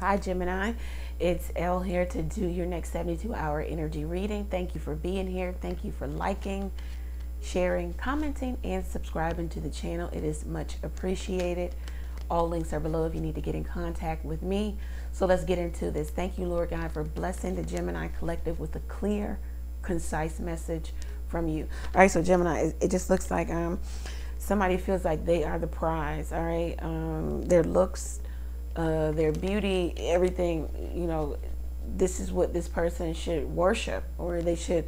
Hi, Gemini. It's Elle here to do your next 72 hour energy reading. Thank you for being here. Thank you for liking, sharing, commenting, and subscribing to the channel. It is much appreciated. All links are below if you need to get in contact with me. So let's get into this. Thank you, Lord God, for blessing the Gemini Collective with a clear, concise message from you. All right, so Gemini, it, just looks like um somebody feels like they are the prize. All right, um, their looks uh, their beauty, everything, you know, this is what this person should worship or they should,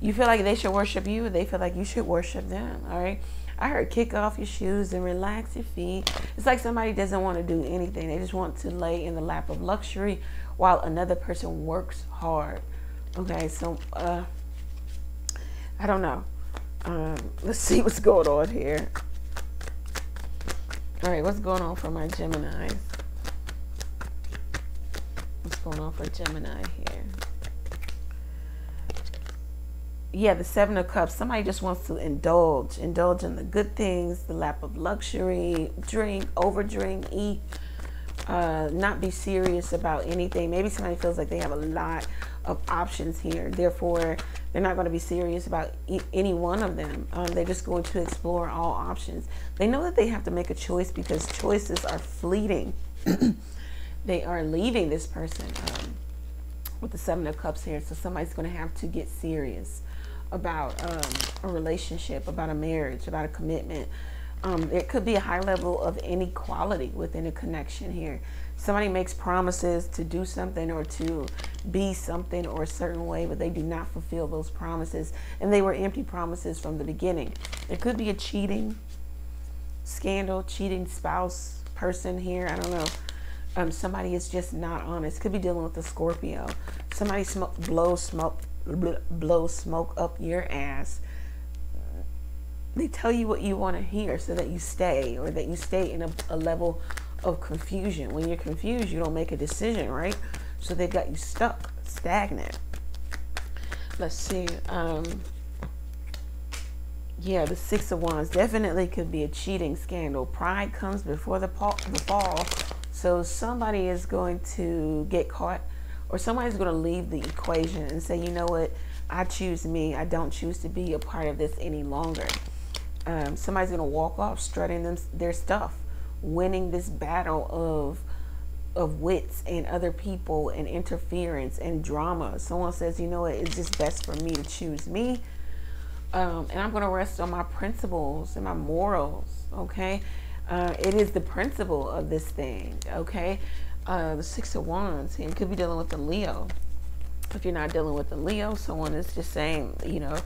you feel like they should worship you, they feel like you should worship them, all right? I heard kick off your shoes and relax your feet. It's like somebody doesn't want to do anything. They just want to lay in the lap of luxury while another person works hard. Okay, so uh, I don't know. Um, let's see what's going on here. All right, what's going on for my Geminis? What's going on for Gemini here? Yeah, the Seven of Cups. Somebody just wants to indulge, indulge in the good things, the lap of luxury, drink, overdrink, eat, uh, not be serious about anything. Maybe somebody feels like they have a lot of options here. Therefore, they're not going to be serious about e any one of them. Um, they're just going to explore all options. They know that they have to make a choice because choices are fleeting. they are leaving this person um, with the seven of cups here. So somebody's going to have to get serious about um, a relationship about a marriage about a commitment. Um, there could be a high level of inequality within a connection here. Somebody makes promises to do something or to be something or a certain way but they do not fulfill those promises. And they were empty promises from the beginning. There could be a cheating scandal cheating spouse person here. I don't know um, somebody is just not honest. Could be dealing with a Scorpio. Somebody smoke, blow smoke, blow smoke up your ass. They tell you what you want to hear so that you stay, or that you stay in a, a level of confusion. When you're confused, you don't make a decision, right? So they've got you stuck, stagnant. Let's see. Um, yeah, the Six of Wands definitely could be a cheating scandal. Pride comes before the, the fall so somebody is going to get caught or somebody's going to leave the equation and say, you know what, I choose me. I don't choose to be a part of this any longer. Um, somebody's going to walk off strutting them, their stuff, winning this battle of of wits and other people and interference and drama. Someone says, you know what, it's just best for me to choose me. Um, and I'm going to rest on my principles and my morals, okay? Uh, it is the principle of this thing, okay? Uh, the Six of Wands, and could be dealing with the Leo. If you're not dealing with the Leo, someone is just saying, you know,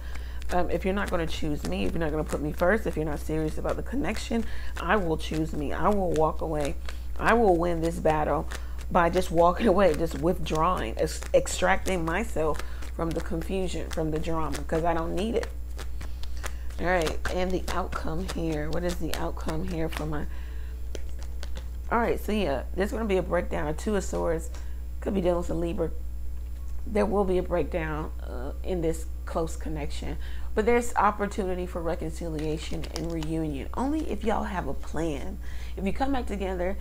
um, if you're not going to choose me, if you're not going to put me first, if you're not serious about the connection, I will choose me. I will walk away. I will win this battle by just walking away, just withdrawing, ex extracting myself from the confusion, from the drama, because I don't need it. All right, and the outcome here. What is the outcome here for my... All right, so yeah, there's going to be a breakdown of Two of Swords. Could be dealing with a Libra. There will be a breakdown uh, in this close connection. But there's opportunity for reconciliation and reunion. Only if y'all have a plan. If you come back together,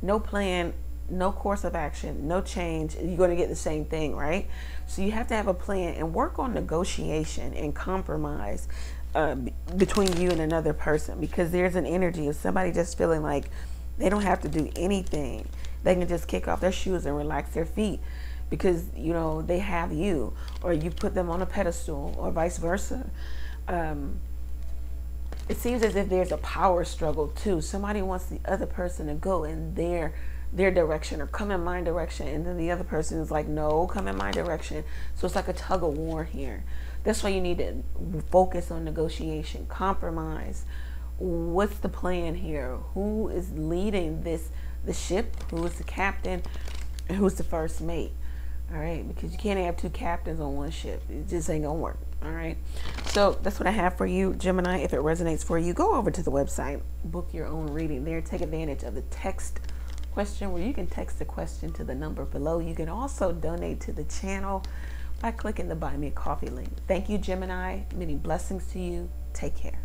no plan, no course of action, no change, you're going to get the same thing, right? So you have to have a plan and work on negotiation and compromise uh, between you and another person because there's an energy of somebody just feeling like they don't have to do anything. They can just kick off their shoes and relax their feet because you know they have you or you put them on a pedestal or vice versa. Um, it seems as if there's a power struggle too. Somebody wants the other person to go in their their direction or come in my direction. And then the other person is like no come in my direction. So it's like a tug of war here. That's why you need to focus on negotiation compromise. What's the plan here? Who is leading this the ship? Who is the captain? And who's the first mate? All right because you can't have two captains on one ship. It just ain't gonna work. All right. So that's what i have for you gemini. If it resonates for you go over to the website book your own reading there. Take advantage of the text question where you can text the question to the number below. You can also donate to the channel by clicking the Buy Me a Coffee link. Thank you, Gemini. Many blessings to you. Take care.